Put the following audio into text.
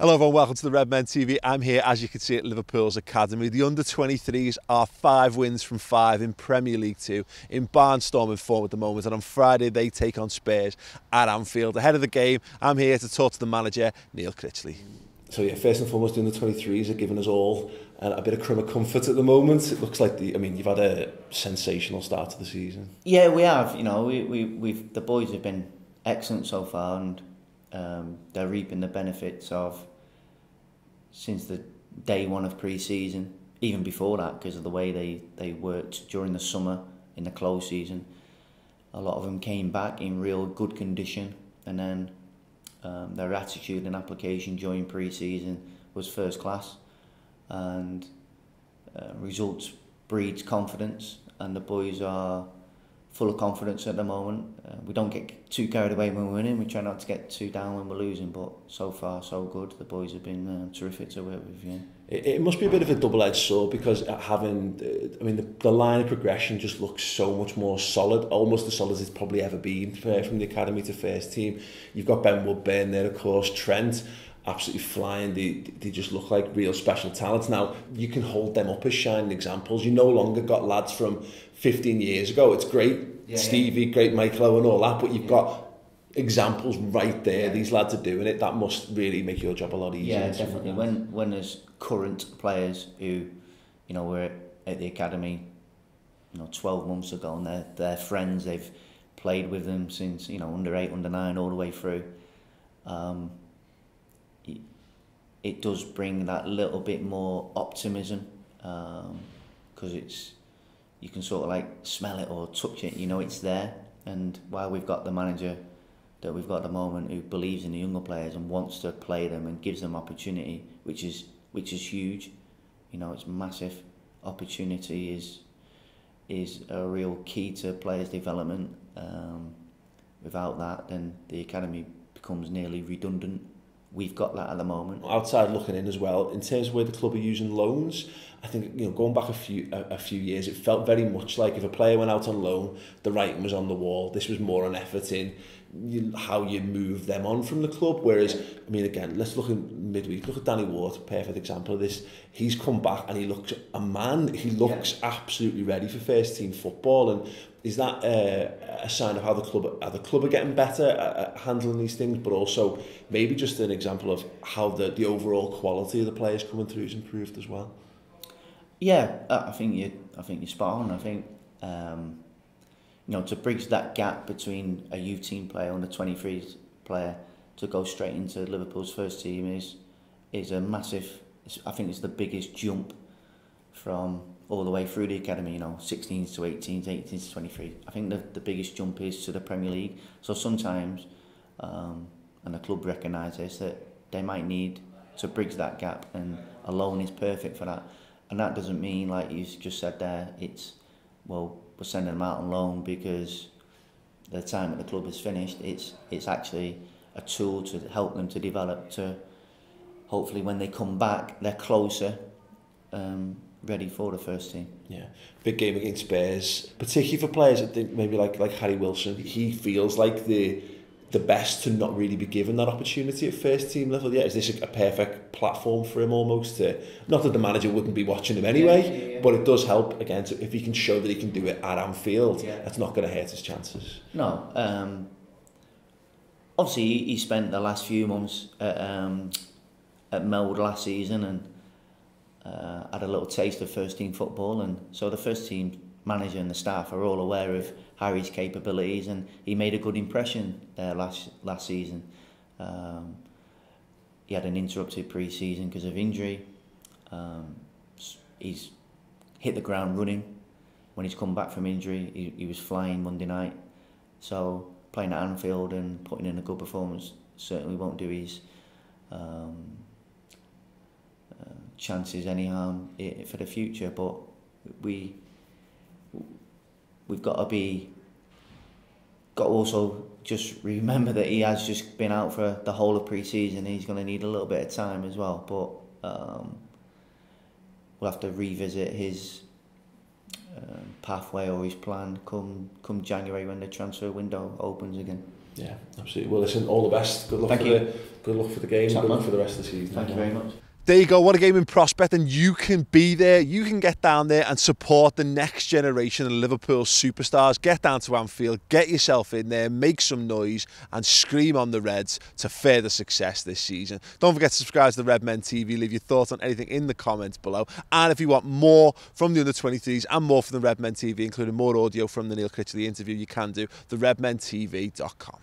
Hello everyone, welcome to the Red Men TV. I'm here, as you can see, at Liverpool's Academy. The under-23s are five wins from five in Premier League 2 in barnstorming form at the moment. And on Friday, they take on Spurs at Anfield. Ahead of the game, I'm here to talk to the manager, Neil Critchley. So yeah, first and foremost, the under-23s are giving us all a bit of crumb of comfort at the moment. It looks like the, I mean, you've had a sensational start to the season. Yeah, we have. You know, we, we, we've the boys have been excellent so far, and um, they're reaping the benefits of since the day one of pre-season, even before that, because of the way they, they worked during the summer in the close season. A lot of them came back in real good condition, and then um, their attitude and application during pre-season was first class, and uh, results breeds confidence, and the boys are full of confidence at the moment. Uh, we don't get too carried away when we're winning. We try not to get too down when we're losing, but so far so good. The boys have been uh, terrific to work with. Yeah. It, it must be a bit of a double-edged sword because uh, having, uh, I mean, the, the line of progression just looks so much more solid, almost as solid as it's probably ever been uh, from the academy to first team. You've got Ben Woodburn there, of course, Trent. Absolutely flying. They, they just look like real special talents. Now, you can hold them up as shining examples. You no longer got lads from 15 years ago. It's great, yeah, Stevie, yeah. great Michael Owen, all that, but you've yeah. got examples right there. These lads are doing it. That must really make your job a lot easier. Yeah, definitely. When when there's current players who, you know, were at the academy, you know, 12 months ago, and they're, they're friends, they've played with them since, you know, under 8, under 9, all the way through. Um, it does bring that little bit more optimism because um, it's you can sort of like smell it or touch it you know it's there. And while we've got the manager that we've got at the moment who believes in the younger players and wants to play them and gives them opportunity which is which is huge you know it's massive. Opportunity is is a real key to players development. Um, without that then the academy becomes nearly redundant we've got that at the moment. Outside looking in as well, in terms of where the club are using loans, I think you know going back a few a, a few years, it felt very much like if a player went out on loan, the writing was on the wall. This was more an effort in you, how you move them on from the club. Whereas, I mean, again, let's look at midweek. Look at Danny Ward, perfect example of this. He's come back and he looks a man. He looks yeah. absolutely ready for first team football. And is that uh, a sign of how the club how the club are getting better at, at handling these things, but also maybe just an example of how the the overall quality of the players coming through is improved as well. Yeah, I think you. I think you're spot on. I think. Um, you know, to bridge that gap between a youth team player and a 23 player to go straight into Liverpool's first team is is a massive. I think it's the biggest jump from all the way through the academy. You know, 16s to 18s, 18s to 23. I think the the biggest jump is to the Premier League. So sometimes, um, and the club recognises that they might need to bridge that gap, and a loan is perfect for that. And that doesn't mean, like you just said there, it's well, we're sending them out on loan because the time at the club is finished. It's it's actually a tool to help them to develop to hopefully when they come back they're closer um, ready for the first team. Yeah, big game against Bears, particularly for players that think maybe like like Harry Wilson. He feels like the the best to not really be given that opportunity at first team level yet? Is this a, a perfect platform for him almost to, not that the manager wouldn't be watching him anyway, yeah, yeah, yeah. but it does help again to, if he can show that he can do it at Anfield, that's not going to hurt his chances. No, um, obviously he, he spent the last few months at, um, at Melwood last season and uh, had a little taste of first team football and so the first team manager and the staff are all aware of Harry's capabilities and he made a good impression there last last season. Um, he had an interrupted pre-season because of injury. Um, he's hit the ground running. When he's come back from injury, he, he was flying Monday night. So playing at Anfield and putting in a good performance certainly won't do his um, uh, chances any harm for the future. But we we've got to be got to also just remember that he has just been out for the whole of pre-season. He's going to need a little bit of time as well, but um, we'll have to revisit his um, pathway or his plan come come January when the transfer window opens again. Yeah, absolutely. Well, listen, all the best. Good luck Thank for you. the good luck for the game. Good luck for the rest of the season. Thank you very much. There you go. What a game in prospect, and you can be there. You can get down there and support the next generation of Liverpool superstars. Get down to Anfield, get yourself in there, make some noise, and scream on the Reds to further success this season. Don't forget to subscribe to the Red Men TV. Leave your thoughts on anything in the comments below. And if you want more from the under 23s and more from the Red Men TV, including more audio from the Neil Critchley interview, you can do the redmentv.com.